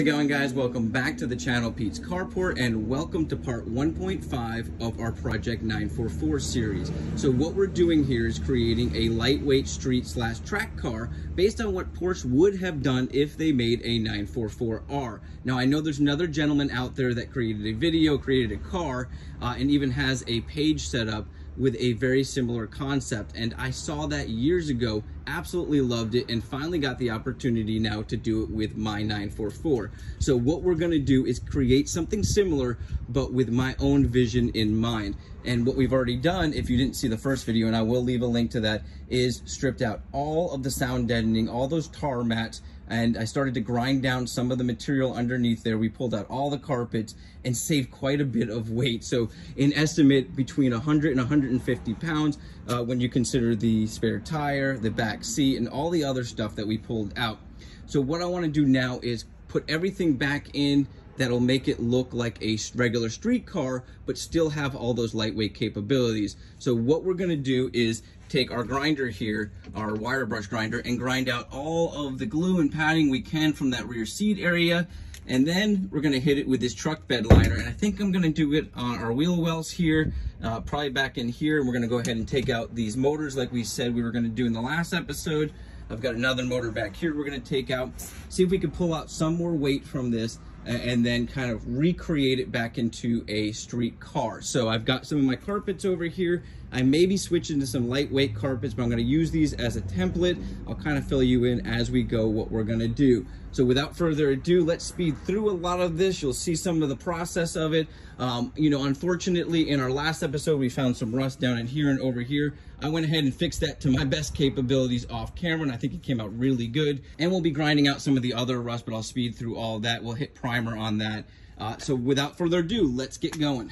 It going guys? Welcome back to the channel Pete's Carport and welcome to part 1.5 of our Project 944 series. So what we're doing here is creating a lightweight street slash track car based on what Porsche would have done if they made a 944R. Now I know there's another gentleman out there that created a video, created a car, uh, and even has a page set up with a very similar concept. And I saw that years ago, absolutely loved it, and finally got the opportunity now to do it with my 944. So what we're gonna do is create something similar, but with my own vision in mind. And what we've already done, if you didn't see the first video, and I will leave a link to that, is stripped out all of the sound deadening, all those tar mats, and I started to grind down some of the material underneath there. We pulled out all the carpets and saved quite a bit of weight. So in estimate between 100 and 150 pounds uh, when you consider the spare tire, the back seat, and all the other stuff that we pulled out. So what I wanna do now is put everything back in that'll make it look like a regular street car, but still have all those lightweight capabilities. So what we're gonna do is take our grinder here, our wire brush grinder, and grind out all of the glue and padding we can from that rear seat area. And then we're gonna hit it with this truck bed liner. And I think I'm gonna do it on our wheel wells here, uh, probably back in here. And we're gonna go ahead and take out these motors like we said we were gonna do in the last episode. I've got another motor back here we're gonna take out. See if we can pull out some more weight from this and then kind of recreate it back into a street car. So I've got some of my carpets over here. I may be switching to some lightweight carpets, but I'm gonna use these as a template. I'll kind of fill you in as we go what we're gonna do. So without further ado, let's speed through a lot of this. You'll see some of the process of it. Um, you know, unfortunately, in our last episode, we found some rust down in here and over here. I went ahead and fixed that to my best capabilities off camera, and I think it came out really good. And we'll be grinding out some of the other rust, but I'll speed through all that. We'll hit primer on that. Uh, so without further ado, let's get going.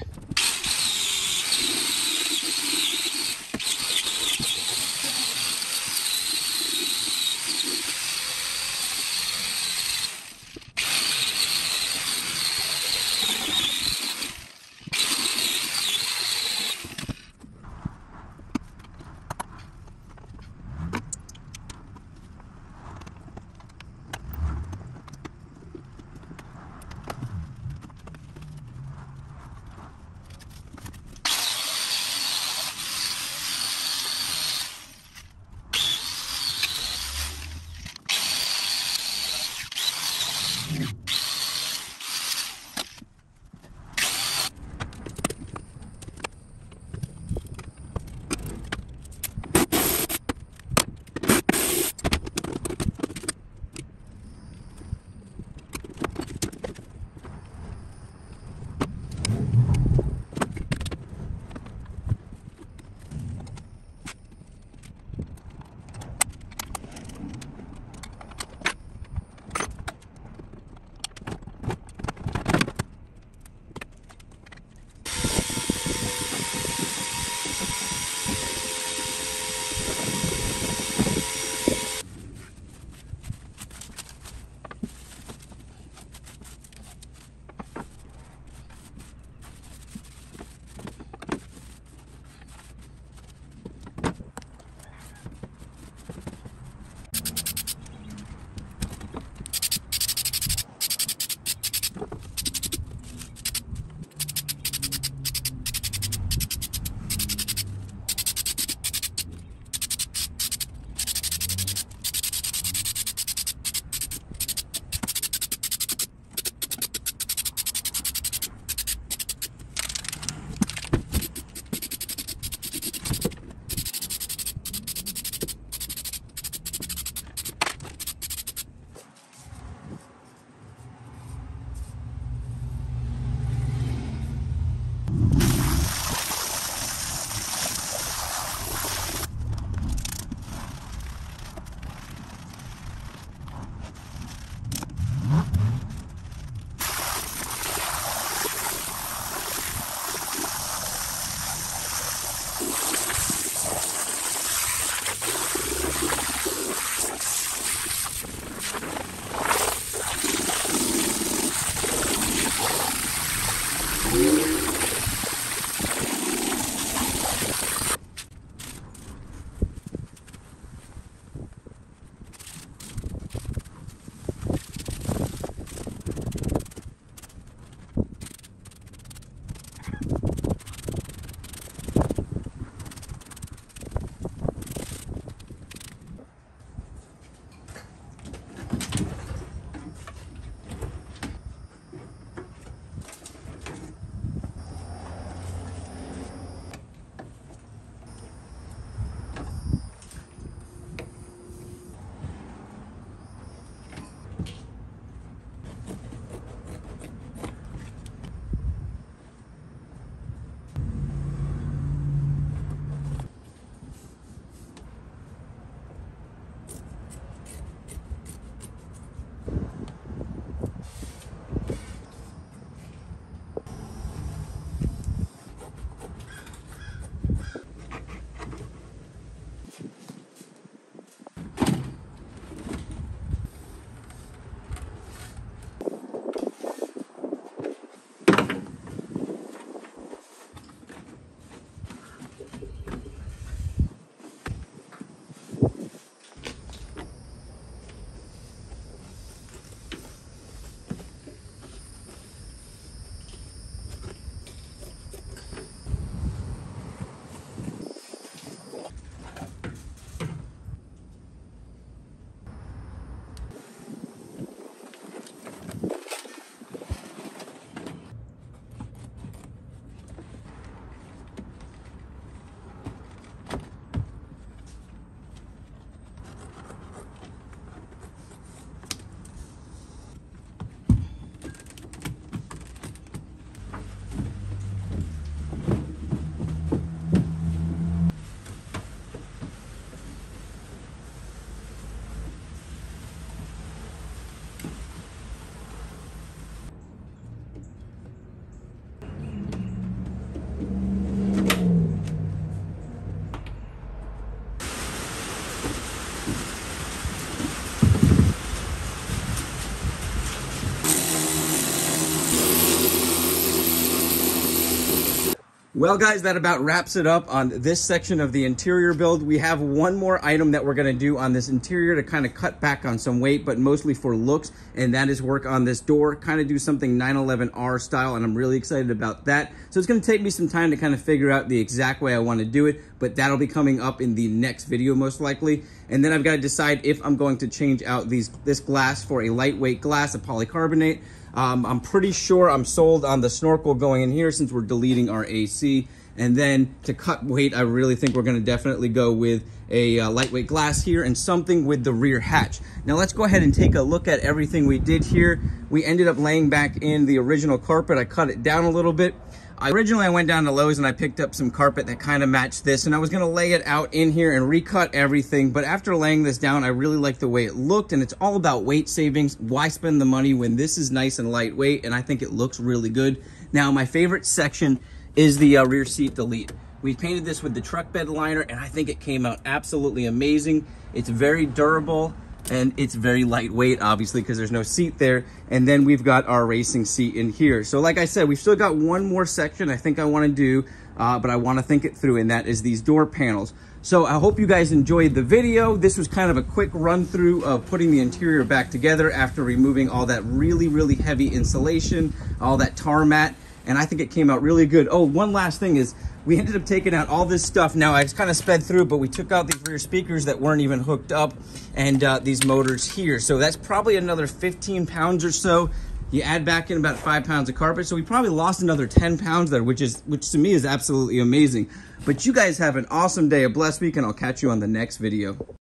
Well, guys, that about wraps it up on this section of the interior build. We have one more item that we're going to do on this interior to kind of cut back on some weight, but mostly for looks, and that is work on this door, kind of do something 911R style, and I'm really excited about that. So it's going to take me some time to kind of figure out the exact way I want to do it, but that'll be coming up in the next video most likely. And then I've got to decide if I'm going to change out these this glass for a lightweight glass, a polycarbonate, um, I'm pretty sure I'm sold on the snorkel going in here since we're deleting our AC. And then to cut weight, I really think we're gonna definitely go with a uh, lightweight glass here and something with the rear hatch. Now let's go ahead and take a look at everything we did here. We ended up laying back in the original carpet. I cut it down a little bit. I, originally, I went down to Lowe's and I picked up some carpet that kind of matched this and I was going to lay it out in here and recut everything. But after laying this down, I really like the way it looked and it's all about weight savings. Why spend the money when this is nice and lightweight and I think it looks really good. Now, my favorite section is the uh, rear seat delete. We painted this with the truck bed liner and I think it came out absolutely amazing. It's very durable and it's very lightweight obviously because there's no seat there. And then we've got our racing seat in here. So like i said we've still got one more section i think i want to do uh, but i want to think it through and that is these door panels. So i hope you guys enjoyed the video. This was kind of a quick run through of putting the interior back together after removing all that really really heavy insulation all that tar mat and i think it came out really good oh one last thing is we ended up taking out all this stuff. Now, I kind of sped through, but we took out these rear speakers that weren't even hooked up and uh, these motors here. So that's probably another 15 pounds or so. You add back in about five pounds of carpet. So we probably lost another 10 pounds there, which is, which to me is absolutely amazing. But you guys have an awesome day, a blessed week, and I'll catch you on the next video.